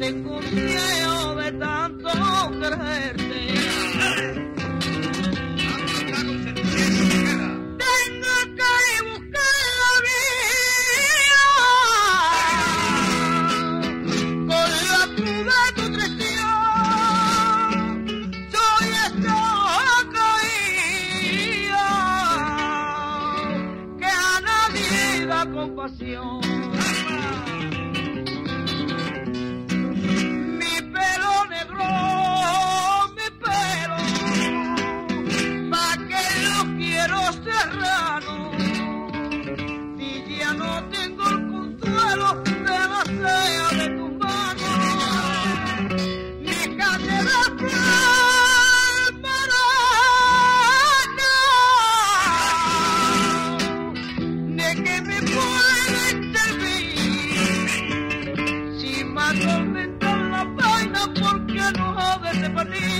tengo miedo de tanto quererte. Tengo que buscar la vida con la cruz de tu traición. Soy esta caída que a nadie da compasión. Este si me atormentan la vaina, ¿por qué no jodes de partir?